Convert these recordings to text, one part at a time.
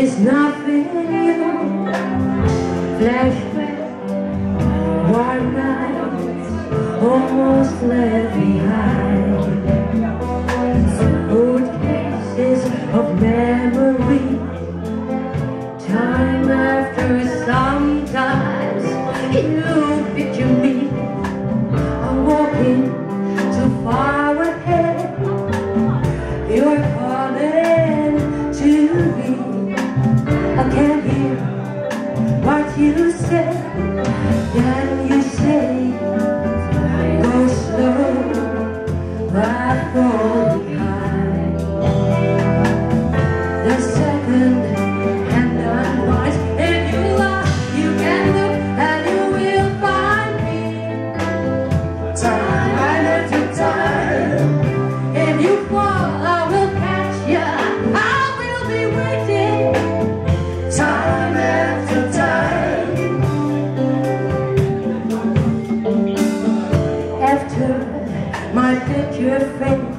It's nothing new. Flashback Warm nights Almost left behind sister. I did your face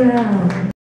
round.